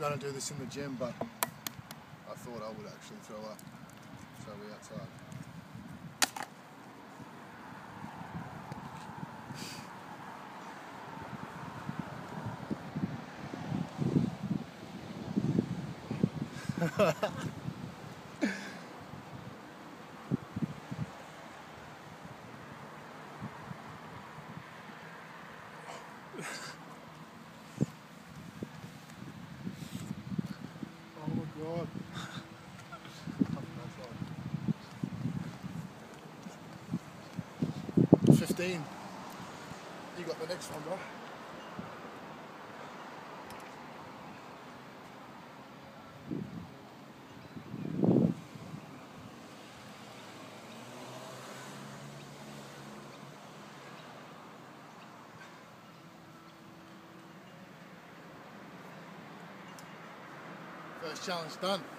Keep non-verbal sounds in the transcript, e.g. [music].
going to do this in the gym, but I thought I would actually throw up. So we outside. [laughs] 15. You got the next one, bro. First challenge done.